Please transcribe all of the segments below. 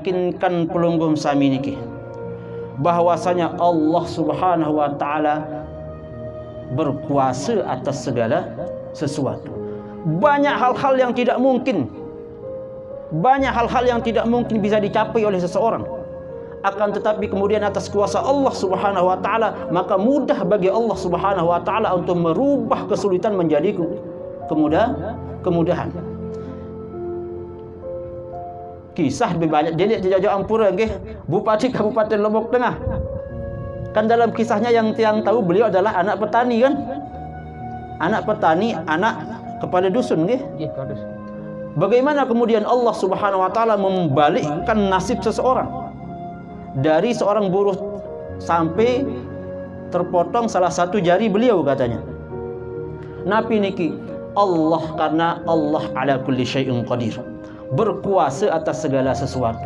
yakinkan pelunggum sami niki bahwasanya Allah Subhanahu wa taala berkuasa atas segala sesuatu. Banyak hal-hal yang tidak mungkin. Banyak hal-hal yang tidak mungkin bisa dicapai oleh seseorang. Akan tetapi kemudian atas kuasa Allah Subhanahu wa taala, maka mudah bagi Allah Subhanahu wa taala untuk merubah kesulitan menjadi kemudahan, kemudahan. Kisah lebih banyak lihat jejak ampura nggih, Bupati Kabupaten Lombok Tengah. Kan dalam kisahnya yang tiang tahu beliau adalah anak petani kan? Anak petani, anak kepala dusun nggih. Bagaimana kemudian Allah Subhanahu wa taala membalikkan nasib seseorang? dari seorang buruh sampai terpotong salah satu jari beliau katanya. Nabi niki Allah karena Allah ala kulli syai'in qadir. berkuasa atas segala sesuatu.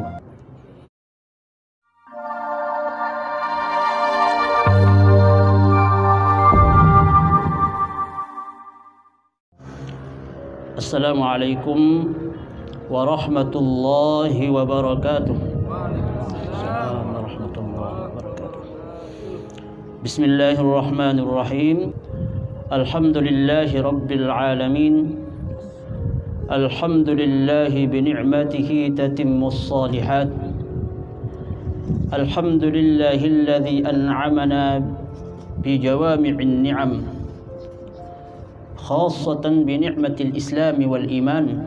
Assalamualaikum warahmatullahi wabarakatuh. Bismillahirrahmanirrahim. Alhamdulillahirabbil alamin. الحمد لله بنعمته تتم الصالحات. الحمد لله الذي أنعمنا بجوامع النعم خاصة بنعمة الإسلام والإيمان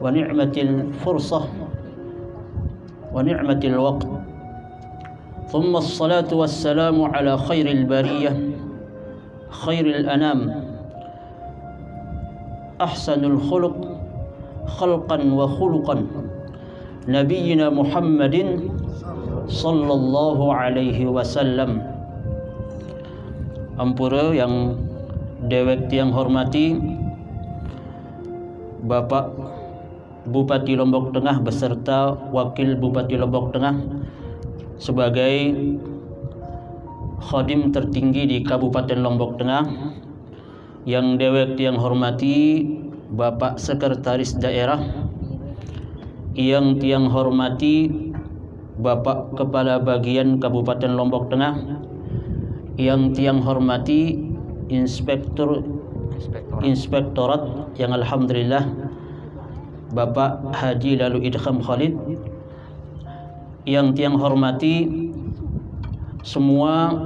ونعمة الفرصة ونعمة الوقت. ثم الصلاة والسلام على خير البرية خير الأنام. ahsanul khuluq khalqan wa khuluqan nabiyina Muhammadin sallallahu alaihi wasallam Ampura yang dewek yang hormati Bapak Bupati Lombok Tengah beserta Wakil Bupati Lombok Tengah sebagai khadim tertinggi di Kabupaten Lombok Tengah yang dewek yang hormati Bapak Sekretaris Daerah yang tiang hormati Bapak Kepala Bagian Kabupaten Lombok Tengah yang tiang hormati Inspektur Inspektorat. Yang Alhamdulillah Bapak Haji Lalu Idham Khalid yang tiang hormati semua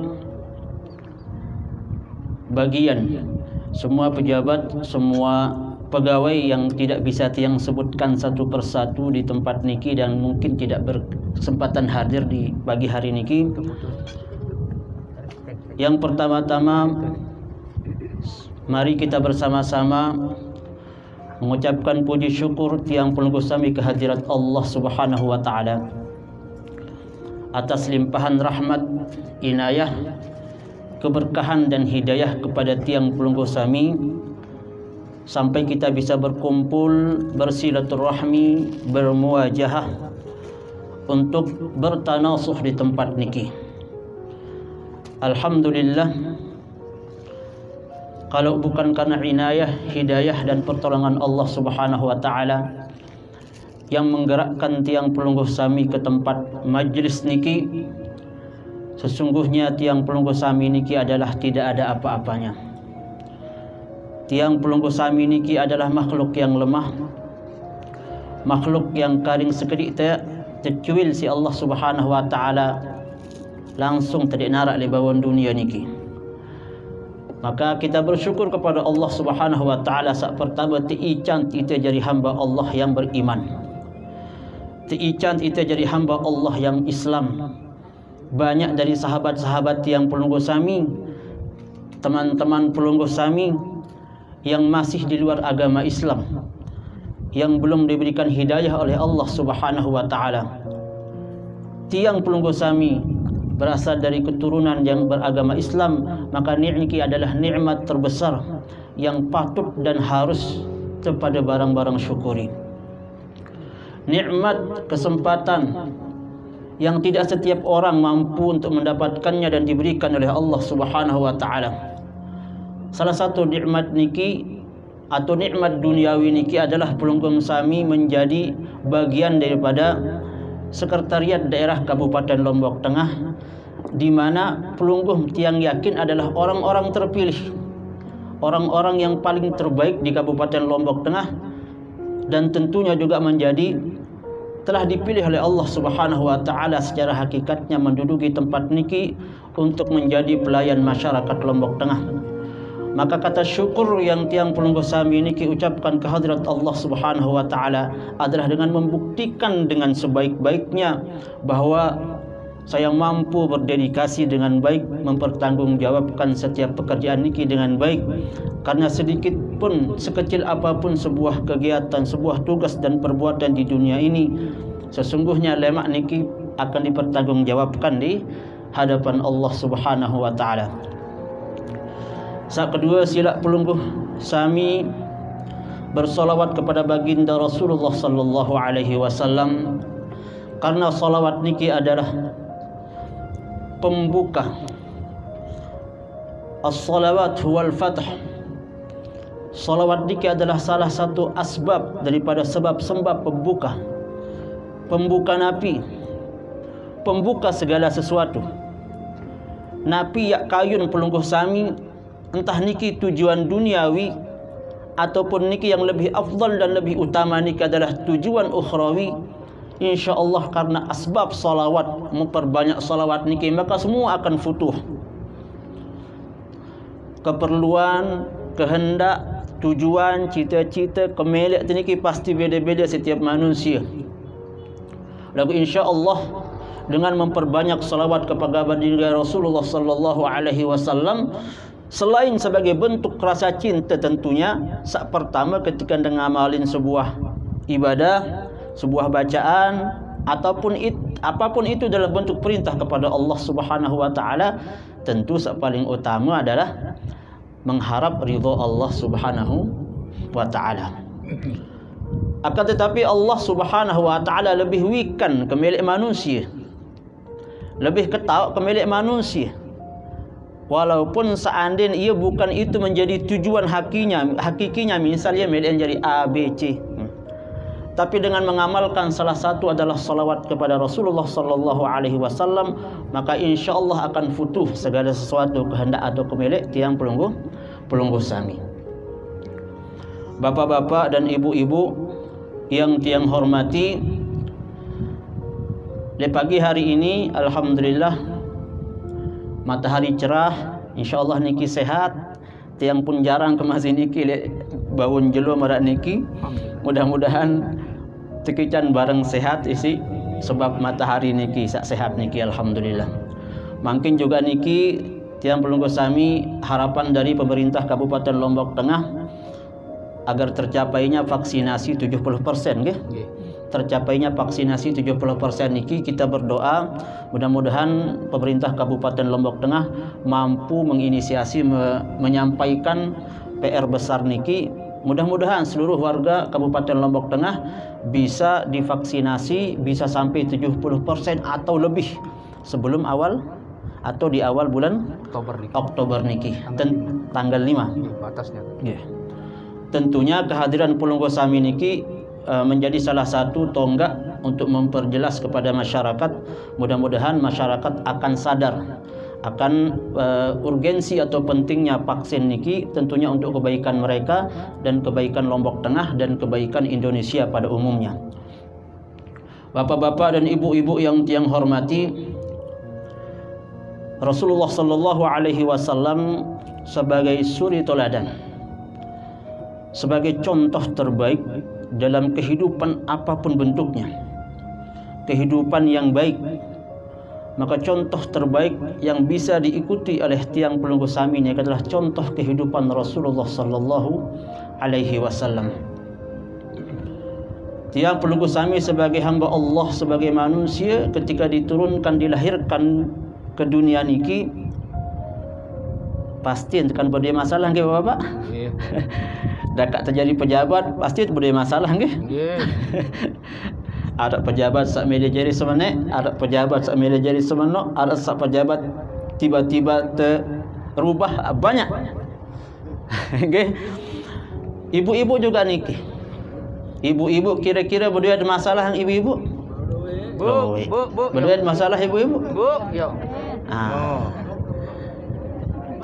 bagian semua pejabat semua pegawai yang tidak bisa tiang sebutkan satu persatu di tempat niki dan mungkin tidak berkesempatan hadir di pagi hari niki. Yang pertama-tama mari kita bersama-sama mengucapkan puji syukur tiang penunggu sami kehadirat Allah Subhanahu wa taala atas limpahan rahmat, inayah, keberkahan dan hidayah kepada tiang pelunggu sami. Sampai kita bisa berkumpul bersilaturahmi bermuajahah untuk bertanasuh di tempat niki. Alhamdulillah kalau bukan karena inayah, hidayah dan pertolongan Allah Subhanahu wa taala yang menggerakkan tiang pelungguh sami ke tempat majlis niki sesungguhnya tiang pelungguh sami niki adalah tidak ada apa-apanya. Tiang pelungguh sami niki adalah makhluk yang lemah makhluk yang karing sekedik tercuil si Allah subhanahu wa ta'ala. Langsung tidak narak di bawah dunia niki. Maka kita bersyukur kepada Allah subhanahu wa ta'ala saat pertama tiican kita jadi hamba Allah yang beriman. Tiican itu jadi hamba Allah yang Islam. Banyak dari sahabat-sahabat yang pelunggu sami, teman-teman pelunggu sami yang masih di luar agama Islam, yang belum diberikan hidayah oleh Allah Subhanahu wa taala. Tiang pelunggu sami berasal dari keturunan yang beragama Islam, maka nikmat adalah nikmat terbesar yang patut dan harus kepada barang-barang syukuri nikmat kesempatan yang tidak setiap orang mampu untuk mendapatkannya dan diberikan oleh Allah Subhanahu wa taala. Salah satu nikmat niki atau nikmat duniawi niki adalah pelunggung sami menjadi bagian daripada sekretariat daerah Kabupaten Lombok Tengah di mana pelungguh tiang yakin adalah orang-orang terpilih orang-orang yang paling terbaik di Kabupaten Lombok Tengah dan tentunya juga menjadi telah dipilih oleh Allah Subhanahu wa taala secara hakikatnya menduduki tempat niki untuk menjadi pelayan masyarakat Lombok Tengah. Maka kata syukur yang tiang pelungguh sami ini ucapkan kehadirat Allah Subhanahu wa taala adalah dengan membuktikan dengan sebaik-baiknya bahwa saya mampu berdedikasi dengan baik mempertanggungjawabkan setiap pekerjaan niki dengan baik. Karena sedikit pun sekecil apa pun sebuah kegiatan sebuah tugas dan perbuatan di dunia ini sesungguhnya lemak niki akan dipertanggungjawabkan di hadapan Allah Subhanahu wa taala. Saat kedua silap pelungguh Sami bersolawat kepada baginda Rasulullah sallallahu alaihi wasallam. Karena salawat niki adalah pembuka. As-salawat wal fath. Salawat niki adalah salah satu asbab daripada sebab-sebab pembuka. Pembuka napi. Pembuka segala sesuatu. Napi yak kayun pelungguh sami entah niki tujuan duniawi ataupun niki yang lebih afdal dan lebih utama niki adalah tujuan ukhrawi insyaallah karena asbab salawat memperbanyak salawat niki maka semua akan futuh. Keperluan kehendak tujuan cita-cita kemelek niki pasti beda-beda setiap manusia. Lalu insyaallah dengan memperbanyak salawat kepada baginda Rasulullah sallallahu alaihi wasallam Selain sebagai bentuk rasa cinta tentunya Saat pertama ketika mengamalin sebuah ibadah Sebuah bacaan Ataupun it, apa pun itu dalam bentuk perintah kepada Allah subhanahu wa ta'ala Tentu paling utama adalah Mengharap ridha Allah subhanahu wa ta'ala Akan tetapi Allah subhanahu wa ta'ala lebih wikan ke milik manusia Lebih ketawa ke milik manusia Walaupun seandainya ia bukan itu menjadi tujuan hakinya, hakikinya misalnya median jadi A, B, C. Tapi dengan mengamalkan salah satu adalah salawat kepada Rasulullah sallallahu alaihi wasallam, maka insyaallah akan futuh segala sesuatu kehendak atau kemilik tiang pelunggu pelunggu sami. Bapak-bapak dan ibu-ibu yang tiang hormati, di pagi hari ini alhamdulillah matahari cerah insyaallah niki sehat. Tiang pun jarang ke masjid niki bawun jelo marak niki. Mudah-mudahan tekican bareng sehat isi. Sebab matahari niki sak sehat niki alhamdulillah. Mungkin juga niki tiang pelunggu sami harapan dari pemerintah Kabupaten Lombok Tengah agar tercapainya vaksinasi 70% nggih. Tercapainya vaksinasi 70% niki kita berdoa mudah-mudahan pemerintah Kabupaten Lombok Tengah mampu menginisiasi me, menyampaikan PR besar niki mudah-mudahan seluruh warga Kabupaten Lombok Tengah bisa divaksinasi bisa sampai 70% atau lebih sebelum awal atau di awal bulan Oktober niki. Oktober niki tanggal, tanggal 5 iya, batasnya. Yeah. Tentunya kehadiran Pulunggo Sami niki Uh, menjadi salah satu tonggak untuk memperjelas kepada masyarakat mudah-mudahan masyarakat akan sadar akan uh, urgensi atau pentingnya vaksin niki tentunya untuk kebaikan mereka dan kebaikan Lombok Tengah dan kebaikan Indonesia pada umumnya. Bapak-bapak dan ibu-ibu yang yang hormati Rasulullah sallallahu alaihi wasallam sebagai suri toladan sebagai contoh terbaik dalam kehidupan apa pun bentuknya kehidupan yang baik maka contoh terbaik yang bisa diikuti oleh tiang pelunggu sami ini adalah contoh kehidupan Rasulullah sallallahu alaihi wasallam tiang pelunggu sami sebagai hamba Allah sebagai manusia ketika diturunkan dilahirkan ke dunia niki pasti akan berdaya masalah ke bapak yeah. dekat terjadi pejabat pasti boleh masalah nggih yeah. ada pejabat sak media jadi semene ada pejabat sak media jadi semeno ada sak pejabat tiba-tiba terubah banyak nggih Ibu-ibu juga niki. Ibu-ibu kira-kira berdua ada masalah yang ibu-ibu? Bu, bu, bu. Berdua ada masalah ibu-ibu? Bu, yo. Ah. Oh.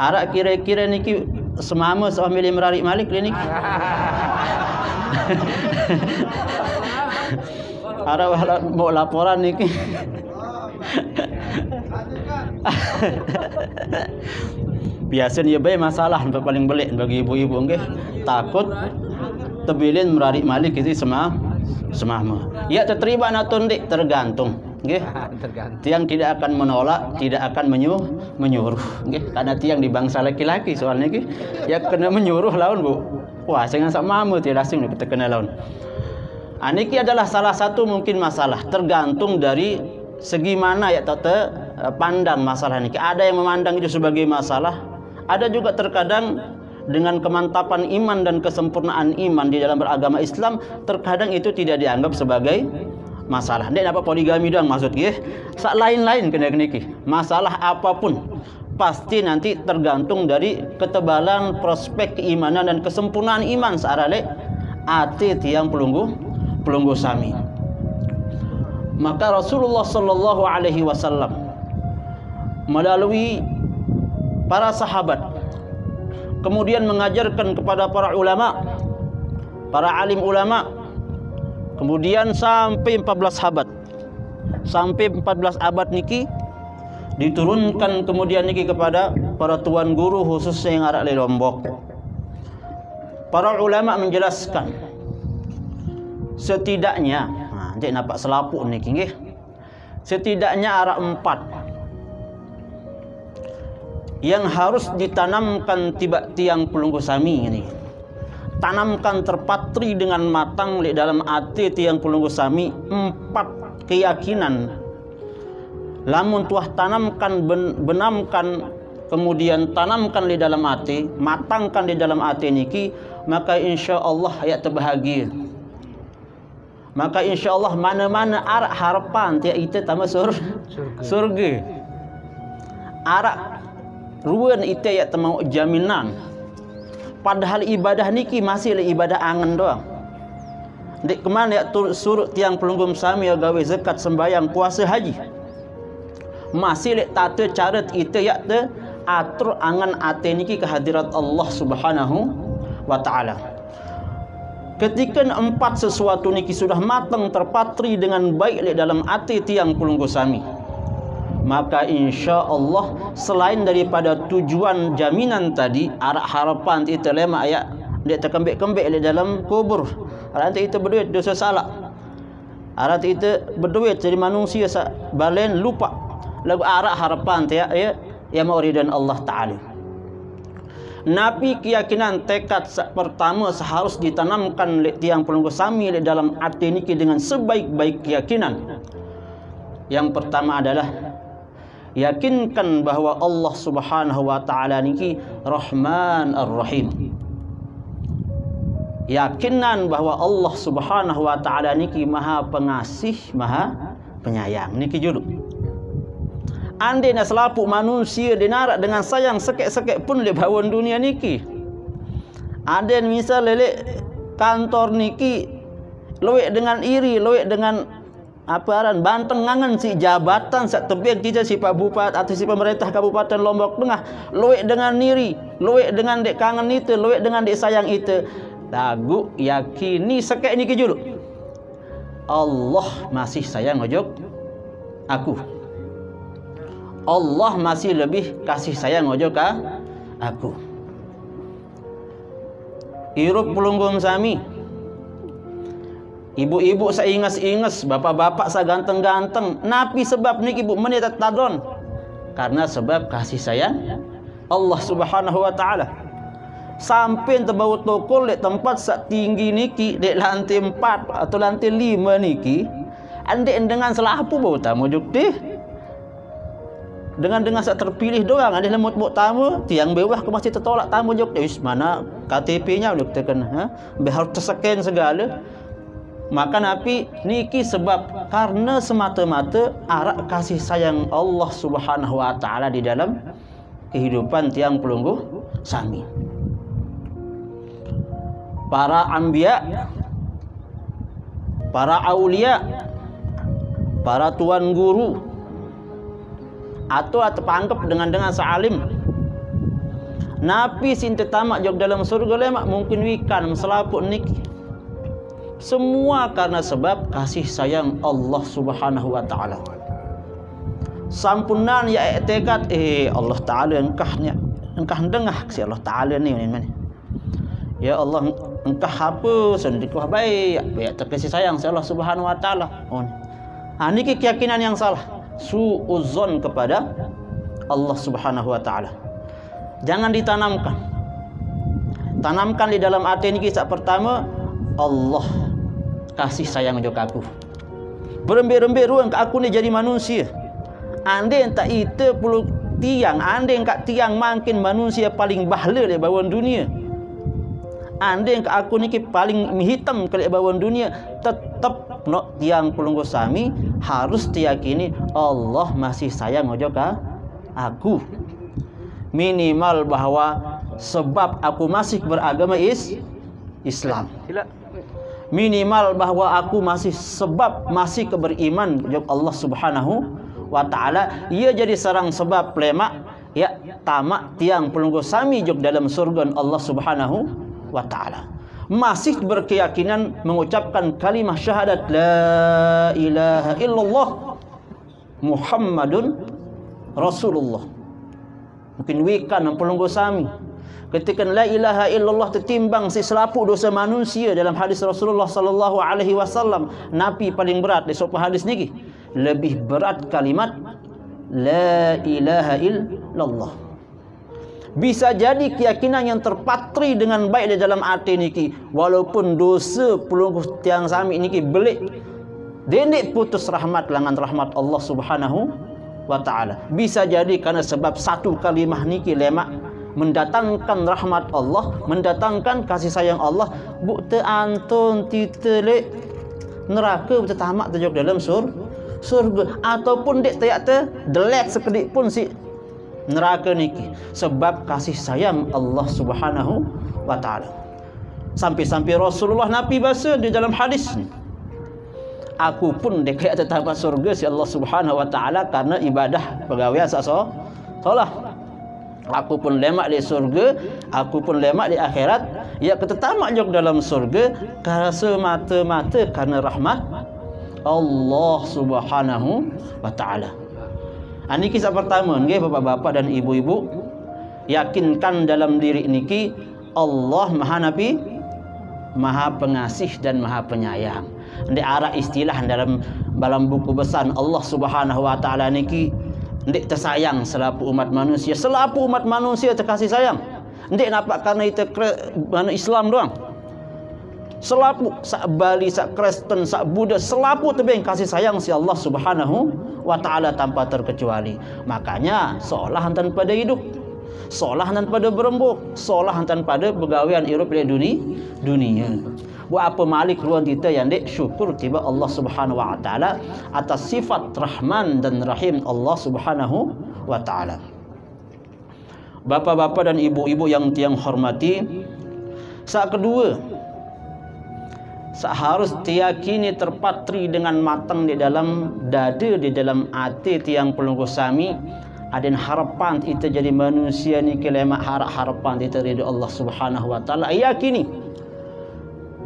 Arak kira-kira niki semama sambil merarik malik niki. Wala mau laporan niki. Biasanya baik masalah paling belik bagi ibu-ibu nggih. Takut tebilin merarik malik itu semua semama. Ya terterima natun dik tergantung. Nggih. Tiang tidak akan menolak, tidak akan menyuruh, menyuruh. Nggih, karena tiang di bangsa laki-laki soalnya nggih. Ya kena menyuruh lawan, Bu. Wah, saya sama mamu tidak asing kita kena lawan. Aniki adalah salah satu mungkin masalah tergantung dari segi mana ya tata pandang masalah ini. Ada yang memandang itu sebagai masalah, ada juga terkadang dengan kemantapan iman dan kesempurnaan iman di dalam beragama Islam terkadang itu tidak dianggap sebagai masalah. Dia apa poligami doang maksud nggih. Sak lain-lain kena niki. Masalah apa pun pasti nanti tergantung dari ketebalan prospek keimanan dan kesempurnaan iman searale ati tiang pelunggu pelunggu sami. Maka Rasulullah sallallahu alaihi wasallam melalui para sahabat kemudian mengajarkan kepada para ulama para alim ulama kemudian sampai 14 abad sampai 14 abad niki diturunkan kemudian niki kepada para tuan guru khususnya yang ada di Lombok para ulama menjelaskan setidaknya cek nampak selapuk niki nggih setidaknya arah empat yang harus ditanamkan tiba tiang pelunggu sami ini tanamkan terpatri dengan matang di dalam hati tiang pelunggu sami empat keyakinan. Lamun tuah tanamkan ben, benamkan kemudian tanamkan di dalam hati matangkan di dalam hati niki maka insya Allah ya terbahagia maka insya Allah mana-mana arak harapan tiap itu tambah sur Surga. surga. Arak ruan itu ya temau jaminan. Padahal ibadah niki masih le ibadah angan doang. Dek kemana ya suruh tiang pelunggum sami ya gawe zakat sembayang puasa haji? Masih le tata cara itu ya te atur angan ate niki kehadirat Allah Subhanahu wa taala Ketika empat sesuatu niki sudah matang terpatri dengan baik di dalam hati tiang pelunggu sami maka insya Allah selain daripada tujuan jaminan tadi arak harapan itu lema ayat dia terkembik-kembik di dalam kubur. Arak itu berduit dosa salah arak itu berduit jadi manusia balen lupa. Lagu arak harapan ya ya ya mauridan Allah taala Nabi keyakinan tekad pertama seharus ditanamkan oleh tiang pelunggu sami dalam hati niki dengan sebaik-baik keyakinan. Yang pertama adalah yakinkan bahawa Allah Subhanahu wa taala niki Rahman Ar-Rahim. Yakinan bahawa Allah Subhanahu wa taala niki Maha Pengasih, Maha Penyayang. Niki judul. Andai nak selapuk manusia dinarak dengan sayang sekek-sekek pun le bawon dunia niki. Ada misal lele kantor niki luwek dengan iri, luwek dengan apa aran banteng ngangen si jabatan sak tebing kita si Pak Bupati atau si pemerintah Kabupaten Lombok Tengah luwek dengan niri, luwek dengan dek kangen itu, luwek dengan dek sayang itu. Lagu yakini sekek niki julu. Allah masih sayang ojok aku. Allah masih lebih kasih sayang ojo ka aku. Irup pelunggum sami. Ibu-ibu saya ingas-ingas, bapak-bapak saya ganteng-ganteng. Napi sebab ni ibu menit tadon. Karena sebab kasih sayang Allah Subhanahu wa taala. Sampai terbau tokol di tempat sak tinggi niki di lantai 4 atau lantai 5 niki. Ande dengan selapu bau tamu juk deh dengan dengan saya terpilih doang ada lemut mut tamu tiang bawah ke masih tertolak tamu jok. Wis mana KTP-nya udah tekan ha? Behar terseken segala. Maka nabi niki sebab karena semata-mata arak kasih sayang Allah Subhanahu wa taala di dalam kehidupan tiang pelunggu sami. Para anbiya, para aulia, para tuan guru atau panggap dengan dengan salim Nabi sinta tamak jog dalam surga lemak mungkin wikan selaput niki. Semua karena sebab kasih sayang Allah Subhanahu wa taala. Sampunan ya etikat eh Allah taala engkahnya engkah dengah si Allah taala ni ni. Ya Allah engkah apa sendiri baik ya terkasih sayang si Allah Subhanahu wa taala. Oh. Ha niki keyakinan yang salah. Suuzon kepada Allah Subhanahu wa taala. Jangan ditanamkan. Tanamkan di dalam hati ini kisah pertama Allah kasih sayang juga aku. Berembir-embir ruang ke aku ni jadi manusia. Ande tak itu puluh tiang, ande kat tiang makin manusia paling bahala di bawah dunia. Ande ke aku ni paling hitam ke bawah dunia, tetap nak tiang pulung sami harus diyakini Allah masih sayang juga aku minimal bahwa sebab aku masih beragama is Islam. Minimal bahwa aku masih sebab masih keberiman kepada Allah Subhanahu wa taala. Ia jadi sarang sebab lemak ya tamak tiang pelunggu sami jog dalam surga Allah Subhanahu wa taala. Masih berkeyakinan mengucapkan kalimah syahadat la ilaha illallah Muhammadun Rasulullah. Mungkin wikan dan pelunggu sami. Ketika la ilaha illallah tertimbang si selapu dosa manusia dalam hadis Rasulullah sallallahu alaihi wasallam nabi paling berat di sopah hadis niki lebih berat kalimat la ilaha illallah bisa jadi keyakinan yang terpatri dengan baik di dalam hati niki walaupun dosa pelunggu tiang sami niki belik. Dendik putus rahmat langan rahmat Allah Subhanahu wa taala. Bisa jadi karena sebab satu kalimah niki lemak. Mendatangkan rahmat Allah, mendatangkan kasih sayang Allah, bukti antun titele neraka betul tamak dalam sur surga. Ataupun dek tayak te delek sekedik pun si neraka niki sebab kasih sayang Allah Subhanahu wa taala. Sampai-sampai Rasulullah Nabi bahasa di dalam hadis ni. Aku pun dekat tetap surga si Allah Subhanahu wa taala karena ibadah pegawai asal solah aku pun lemak di surga aku pun lemak di akhirat. Ya ketetamak jog dalam surga karena semata-mata karena rahmat Allah Subhanahu wa taala ini kisah pertama nggih bapak-bapak dan ibu-ibu yakinkan dalam diri niki Allah Maha Nabi Maha Pengasih dan Maha Penyayang Ndik arah istilah dalam dalam buku besar Allah Subhanahu wa taala niki ndik tersayang selaku umat manusia. Selaku umat manusia terkasih sayang. Ndik nampak karena itu mana Islam doang. Selaku sak Bali, sak Kristen, sak Buddha, selaku tebing kasih sayang si Allah Subhanahu wa taala tanpa terkecuali. Makanya seolah hantan pada hidup seolah hantan pada berembuk seolah hantan pada pegawaian Eropah di dunia dunia buat apa malik ruang kita yang dek syukur tiba Allah Subhanahu wa taala atas sifat Rahman dan Rahim Allah Subhanahu wa taala. Bapa-bapa dan ibu-ibu yang tiang hormati, saat kedua seharus diyakini terpatri dengan matang di dalam dada di dalam hati tiang pelunggu sami ada harapan kita jadi manusia ni kelema harap harapan kita dari Allah Subhanahu wa taala yakini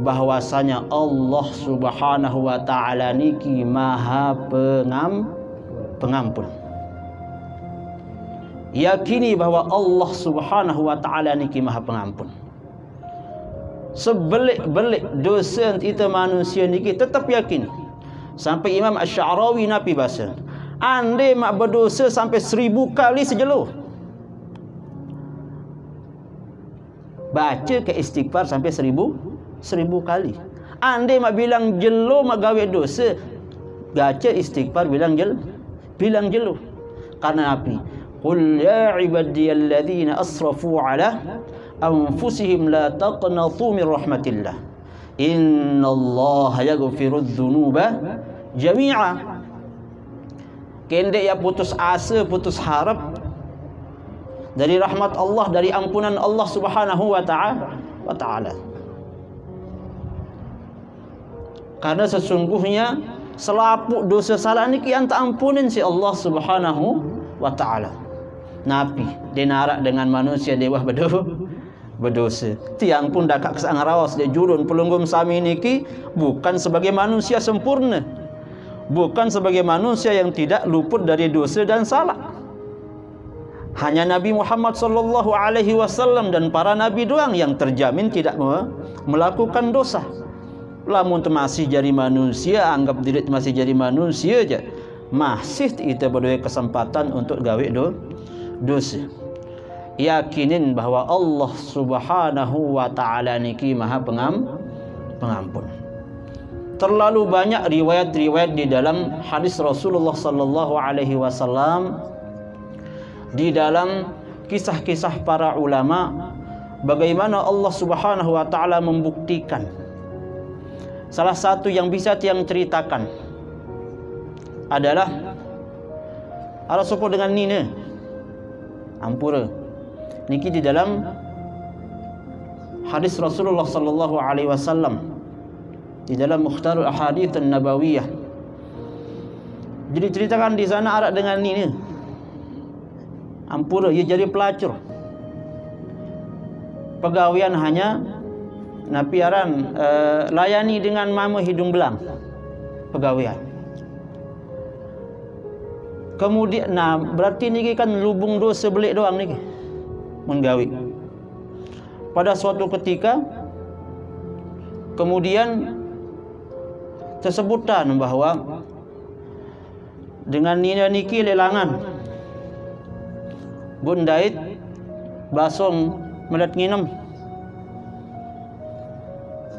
bahwasanya Allah Subhanahu wa taala niki Maha Pengam pengampun. Yakini bahwa Allah Subhanahu wa taala niki Maha Pengampun. Sebelik-belik dosa kita manusia niki tetap yakin. Sampai Imam Asy-Sya'rawi nabi bahasa, andai mak berdosa sampai seribu kali sejeluh. Baca ke istighfar sampai seribu seribu kali. Andai mak bilang jelo mak gawe dosa, baca istighfar bilang jel, bilang jelo. Karena api. Qul ya ibadiyalladzina asrafu ala anfusihim la taqnatu min rahmatillah. Innallaha yaghfiru dzunuba jami'a. Kendek ya putus asa, putus harap dari rahmat Allah, dari ampunan Allah Subhanahu wa ta'ala. Wa karena sesungguhnya selapuk dosa salah niki yang tak ampunin si Allah Subhanahu wa taala nabi dinarak dengan manusia dewah berdosa berdosa tiang pun kesang rawas de jurun pelunggum sami niki bukan sebagai manusia sempurna bukan sebagai manusia yang tidak luput dari dosa dan salah hanya Nabi Muhammad sallallahu alaihi wasallam dan para nabi doang yang terjamin tidak melakukan dosa. Lamun masih jadi manusia, anggap diri masih jadi manusia aja. Masih kita berdua kesempatan untuk gawe do, dosa. Yakinin bahwa Allah Subhanahu wa taala niki Maha pengam, pengampun. Terlalu banyak riwayat-riwayat di dalam hadis Rasulullah sallallahu alaihi wasallam di dalam kisah-kisah para ulama bagaimana Allah Subhanahu wa taala membuktikan. Salah satu yang bisa tiang ceritakan adalah ala sopo dengan nina ampura niki di dalam hadis Rasulullah sallallahu alaihi wasallam di dalam Mukhtarul Ahadits An-Nabawiyah jadi ceritakan di sana arak dengan nina Ampura ia jadi pelacur. Pegawaian hanya napiaran uh, layani dengan mama hidung belang. Pegawaian. Kemudian nah berarti ni kan lubung dosa belik doang ni. Menggawi. Pada suatu ketika kemudian tersebutan bahawa dengan nina niki lelangan bundait basong melat nginem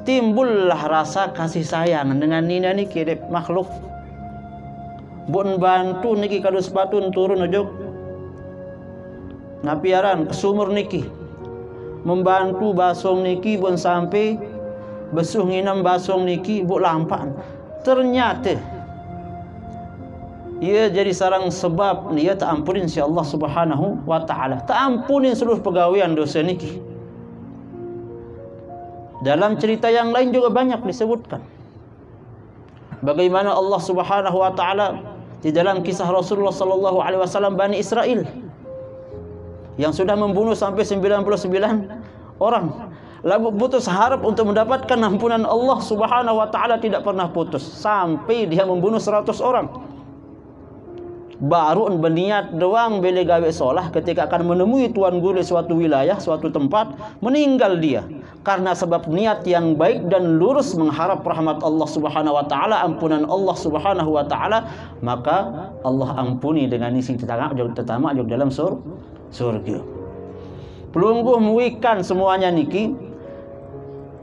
timbullah rasa kasih sayang dengan nina ni kirip makhluk bun bantu niki kadu sepatun turun ojok napiaran ke sumur niki membantu basong niki bun sampai besuh basong niki bu lampan ternyata ia jadi sarang sebab dia tak ampunin si Allah Subhanahu wa taala. Tak ampunin seluruh pegawaian dosa niki. Dalam cerita yang lain juga banyak disebutkan. Bagaimana Allah Subhanahu wa taala di dalam kisah Rasulullah sallallahu alaihi wasallam Bani Israel yang sudah membunuh sampai 99 orang. Lalu putus harap untuk mendapatkan ampunan Allah Subhanahu wa taala tidak pernah putus sampai dia membunuh 100 orang baru berniat doang bila gawe solah ketika akan menemui tuan guru suatu wilayah, suatu tempat, meninggal dia. Karena sebab niat yang baik dan lurus mengharap rahmat Allah Subhanahu wa taala, ampunan Allah Subhanahu wa taala, maka Allah ampuni dengan isi tetangga tetama dalam sur surga. Pelungguh muikan semuanya niki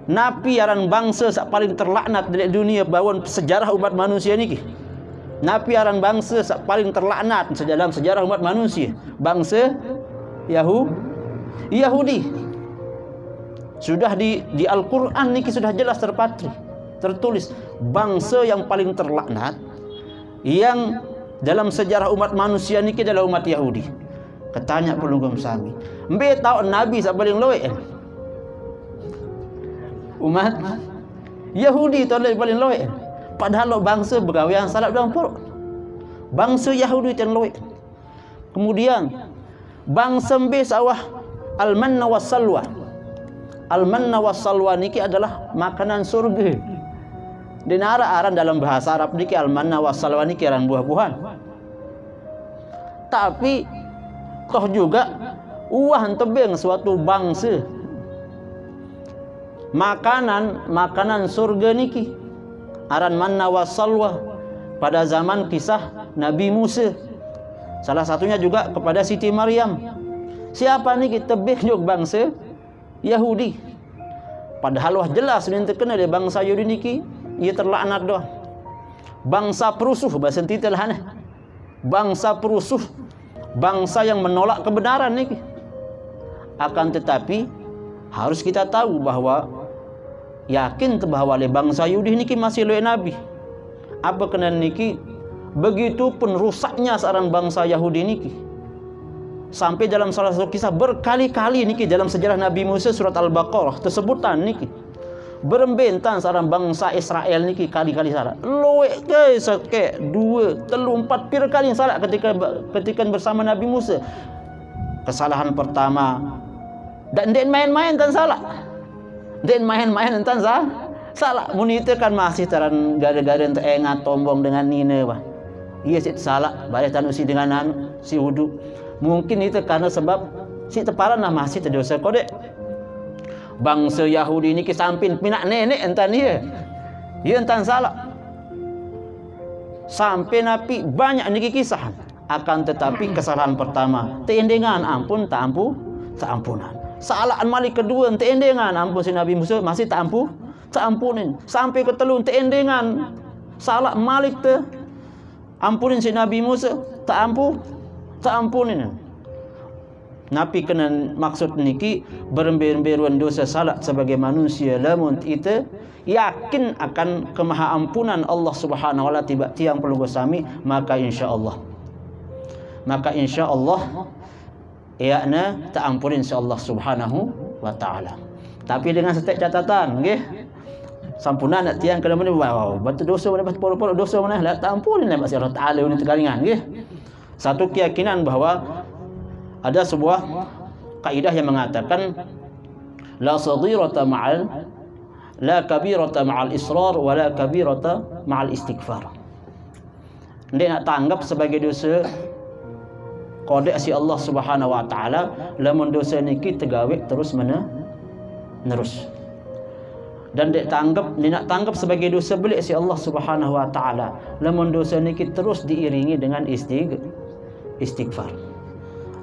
Napi aran bangsa sak paling terlaknat di dunia bawon sejarah umat manusia niki. Nabi aran bangsa paling terlaknat dalam sejarah umat manusia. Bangsa Yahu Yahudi. Sudah di di Al-Qur'an niki sudah jelas terpatri. Tertulis bangsa yang paling terlaknat yang dalam sejarah umat manusia niki adalah umat Yahudi. Ketanya pelunggum sami. Mbe tahu Nabi sak paling loe. Umat Yahudi tahu paling loe. Padahal lo bangsa begawe yang salah dalam pur. Bangsa Yahudi yang loe. Kemudian bangsa be sawah al-manna was salwa. Al-manna was salwa niki adalah makanan surga. Dinara aran dalam bahasa Arab niki al-manna was salwa niki aran buah-buahan. Tapi toh juga uah tebing suatu bangsa makanan makanan surga niki aran manna wa salwa pada zaman kisah Nabi Musa. Salah satunya juga kepada Siti Maryam. Siapa ni kita bejuk bangsa Yahudi. Padahal wah jelas ni terkena dia bangsa Yahudi niki ia terlaknat doa. Bangsa perusuh bahasa titel hana. Bangsa perusuh bangsa yang menolak kebenaran niki. Akan tetapi harus kita tahu bahawa yakin bahawa le bangsa Yahudi niki masih le nabi. Apa kena niki? Begitu pun rusaknya seorang bangsa Yahudi niki. Sampai dalam salah satu kisah berkali-kali niki dalam sejarah Nabi Musa surat Al-Baqarah tersebutan niki berembentan sarang bangsa Israel niki kali-kali salah. Loek ke seke dua, telu, empat pira kali salah ketika ketika bersama Nabi Musa. Kesalahan pertama dan den main-main tan salah. Den main-main tan salah. Salah munite kan masih taran gara-gara ente engat tombong dengan nine bah. Iya sih salah, balik tanusi dengan anu si wudu. Mungkin itu karena sebab si teparan lah masih terdosa kode bangsa Yahudi ini ke samping pinak nenek entan dia dia entan salah sampai napi banyak niki kisah. Akan tetapi kesalahan pertama teendengan ampun tak ampu tak ampunan. Salaan malik kedua teendengan ampun si Nabi Musa masih tak ampu tak ampunin. Sampai ke telun teendengan salah malik te ampunin si Nabi Musa tak ampu tak ampunin Nabi kena maksud niki berember-emberuan dosa salah sebagai manusia. Lamun kita yakin akan kemahaampunan Allah Subhanahu wa taala tiba tiang perlu sami maka insyaallah. Maka insyaallah yakna tak ampunin insyaallah Subhanahu wa taala. Tapi dengan setiap catatan nggih sampunan nak tiang kena mana wow batu dosa mana polo-polo dosa mana lah tak ampunin lah Allah taala ni tekalingan nggih satu keyakinan bahawa ada sebuah kaidah yang mengatakan la saghirata ma'al la kabirata ma'al israr wa la kabirata ma'al istighfar. Dia nak tanggap sebagai dosa kode si Allah Subhanahu wa taala lamun dosa niki tegawe terus mana nerus. Dan dia tanggap dia nak tanggap sebagai dosa belik si Allah Subhanahu wa taala lamun dosa niki terus diiringi dengan istig istighfar.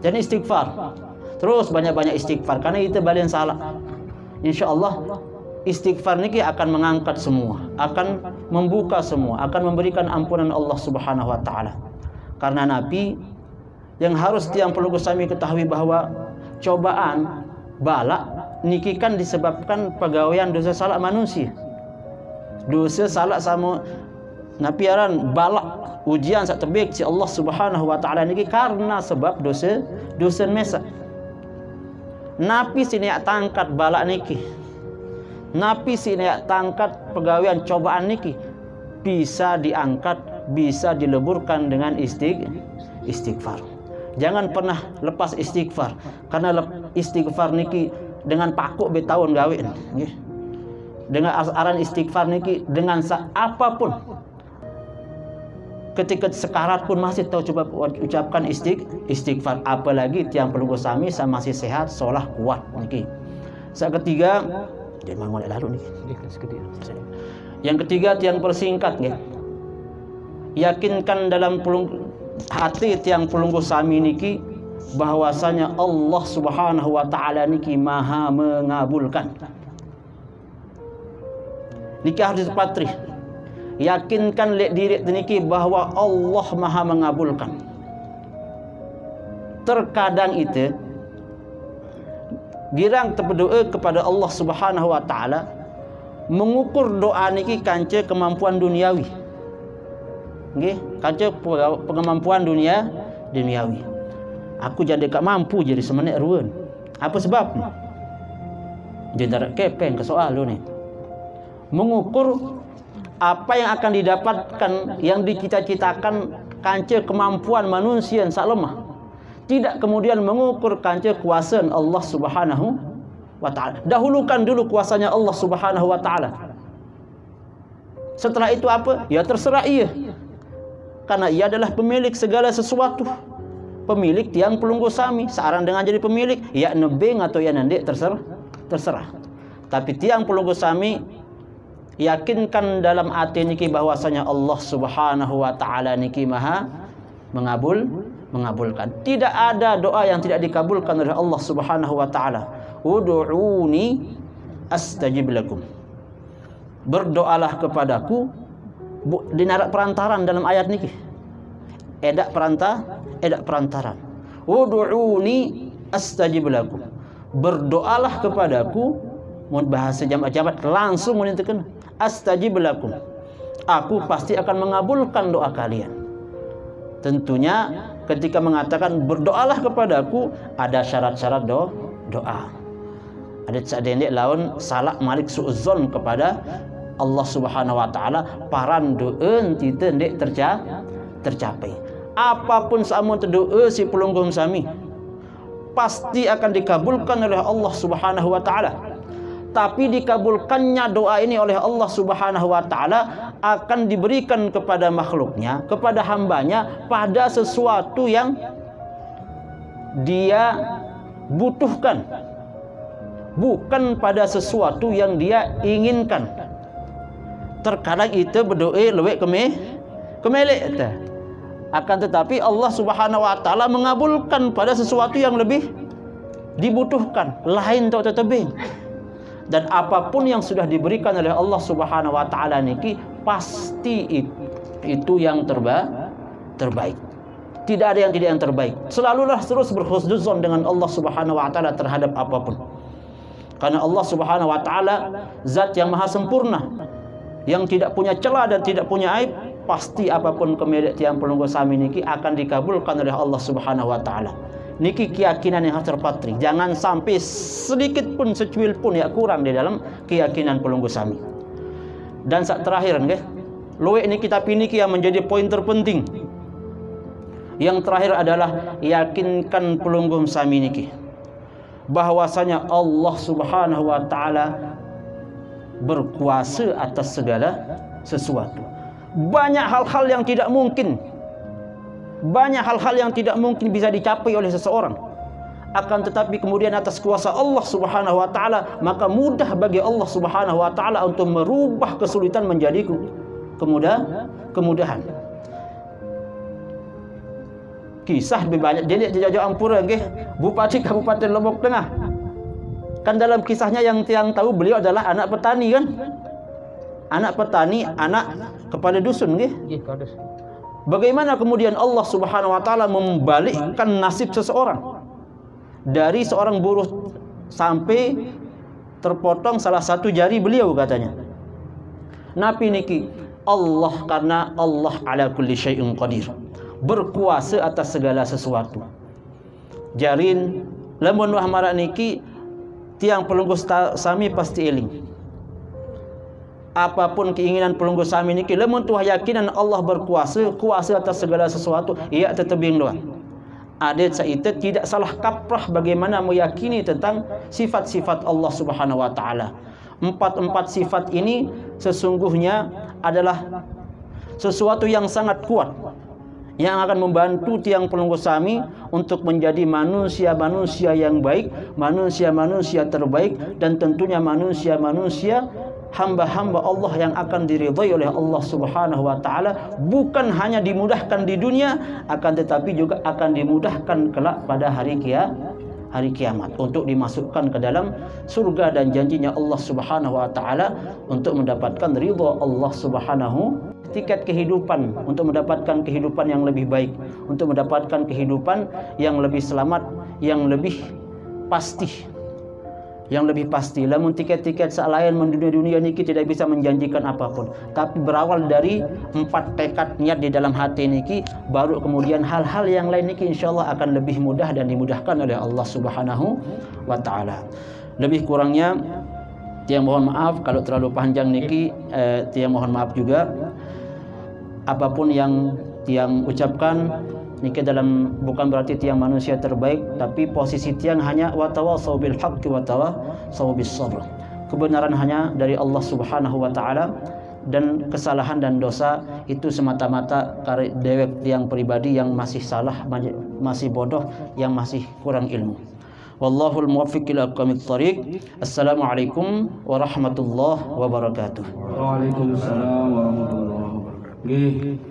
Dan istighfar. Terus banyak-banyak istighfar karena itu balian salah. Insya-Allah istighfar niki akan mengangkat semua, akan membuka semua, akan memberikan ampunan Allah Subhanahu wa taala. Karena Nabi yang harus tiang perlu kami ketahui bahwa cobaan balak niki kan disebabkan pegawaian dosa salah manusia. Dosa salah sama Nabi aran balak ujian sak tebik si Allah Subhanahu wa taala niki karena sebab dosa dosa mesa. Napi sini tangkat balak niki. Napi sini tangkat pegawaian cobaan niki bisa diangkat, bisa dileburkan dengan istig istighfar. Jangan pernah lepas istighfar karena istighfar niki dengan pakuk bertahun gawe. Dengan aran istighfar niki dengan apa pun ketika sekarat pun masih tahu coba ucapkan istig istighfar. Apalagi tiang perlu sami sama masih sehat solah kuat niki. Ketiga dia mau mulai lalu nih yang ketiga tiang persingkat nih yakinkan dalam pulung hati tiang pelunggu sami niki bahwasanya Allah Subhanahu wa taala niki maha mengabulkan. Nikah harus patri yakinkan lek diri teniki bahwa Allah Maha mengabulkan. Terkadang itu girang terberdoa kepada Allah Subhanahu wa taala mengukur doa niki kanca kemampuan duniawi. Nggih, kanca kemampuan dunia duniawi. Aku jadi tak mampu jadi semenit ruan. Apa sebab? Jadi kepeng ke soal lu ni. Mengukur apa yang akan didapatkan yang dicita-citakan kanca kemampuan manusia yang sangat lemah tidak kemudian mengukur kanca kuasa Allah Subhanahu wa taala. Dahulukan dulu kuasanya Allah Subhanahu wa taala. Setelah itu apa? Ya terserah ia. Karena ia adalah pemilik segala sesuatu. Pemilik tiang pelunggu sami. Searang dengan jadi pemilik. Ya nebeng atau ya nandik terserah. Terserah. Tapi tiang pelunggu sami yakinkan dalam hati niki bahwasanya Allah Subhanahu wa taala niki Maha mengabul mengabulkan. Tidak ada doa yang tidak dikabulkan oleh Allah Subhanahu wa taala. Ud'uni astajib lakum. Berdoalah kepadaku dinarak perantaran dalam ayat niki. Edak perantara, edak perantaran. Ud'uni astajib lakum. Berdoalah kepadaku mau bahasa jamak-jamak langsung menentukan astajib lakum. Aku pasti akan mengabulkan doa kalian. Tentunya ketika mengatakan berdoalah kepadaku ada syarat-syarat do doa. ada sadendek lawan salak malik suuzon kepada Allah Subhanahu wa taala paran doen kita ndek terca tercapai apa pun samun doa si pelunggung sami pasti akan dikabulkan oleh Allah Subhanahu wa taala tapi dikabulkannya doa ini oleh Allah Subhanahu wa taala akan diberikan kepada makhluknya, kepada hambanya pada sesuatu yang dia butuhkan. Bukan pada sesuatu yang dia inginkan. Terkadang itu berdoa lebih keme kemelek akan tetapi Allah Subhanahu wa taala mengabulkan pada sesuatu yang lebih dibutuhkan lain tak tetebing dan apa pun yang sudah diberikan oleh Allah Subhanahu wa taala niki pasti itu yang terba terbaik. Tidak ada yang tidak yang terbaik. Selalulah terus berhusnuzon dengan Allah Subhanahu wa taala terhadap apa pun. Karena Allah Subhanahu wa taala zat yang maha sempurna yang tidak punya celah dan tidak punya aib, pasti apa pun kemedek tiang pelunggu sami niki akan dikabulkan oleh Allah Subhanahu wa taala. Niki keyakinan yang harus terpatri. Jangan sampai sedikit pun secuil pun ya kurang di dalam keyakinan pelunggu sami. Dan saat terakhir nggih, luwe ini kita piniki yang menjadi poin terpenting. Yang terakhir adalah yakinkan pelunggu sami niki bahwasanya Allah Subhanahu wa taala berkuasa atas segala sesuatu. Banyak hal-hal yang tidak mungkin banyak hal-hal yang tidak mungkin bisa dicapai oleh seseorang. Akan tetapi kemudian atas kuasa Allah Subhanahu wa taala maka mudah bagi Allah Subhanahu wa taala untuk merubah kesulitan menjadi kemudahan kemudahan. Kisah lebih banyak. Jadi jajah ampura nggih bupati kabupaten Lombok Tengah. Kan dalam kisahnya yang tiang tahu beliau adalah anak petani kan? Anak petani anak kepada dusun nggih Bagaimana kemudian Allah Subhanahu wa taala membalikkan nasib seseorang dari seorang buruh sampai terpotong salah satu jari beliau katanya. Nabi niki Allah karena Allah ala kulli syai'in qadir. Berkuasa atas segala sesuatu. Jarin lamun wah niki tiang pelunggu sami pasti eling apa pun keinginan pelunggu sami niki lamun tuah yakinan Allah berkuasa kuasa atas segala sesuatu ia tetebing doang. Ada saita tidak salah kaprah bagaimana meyakini tentang sifat-sifat Allah Subhanahu wa taala. Empat-empat sifat ini sesungguhnya adalah sesuatu yang sangat kuat yang akan membantu tiang pelunggu sami untuk menjadi manusia-manusia yang baik, manusia-manusia terbaik dan tentunya manusia-manusia hamba-hamba Allah yang akan diridhai oleh Allah Subhanahu wa taala bukan hanya dimudahkan di dunia akan tetapi juga akan dimudahkan kelak pada hari kiamat hari kiamat. Untuk dimasukkan ke dalam surga dan janjinya Allah Subhanahu wa taala untuk mendapatkan ridha Allah Subhanahu tiket kehidupan untuk mendapatkan kehidupan yang lebih baik untuk mendapatkan kehidupan yang lebih selamat yang lebih pasti yang lebih pasti lamun tiket-tiket lain mendunia-dunia ini tidak bisa menjanjikan apa pun. Tapi berawal dari empat tekad niat di dalam hati niki baru kemudian hal-hal yang lain niki insyaallah akan lebih mudah dan dimudahkan oleh Allah Subhanahu wa taala. Lebih kurangnya tiang mohon maaf kalau terlalu panjang niki eh, tiang mohon maaf juga. Apa pun yang tiang ucapkan Niki dalam bukan berarti tiang manusia terbaik, tapi posisi tiang hanya watawasau bil haqqi watawasau bis sabr. Kebenaran hanya dari Allah Subhanahu wa taala dan kesalahan dan dosa itu semata-mata dewek tiang pribadi yang masih salah, masih bodoh, yang masih kurang ilmu. Wallahul muwaffiq ila aqwamit thariq. Assalamualaikum warahmatullahi wabarakatuh. Waalaikumsalam warahmatullahi wabarakatuh.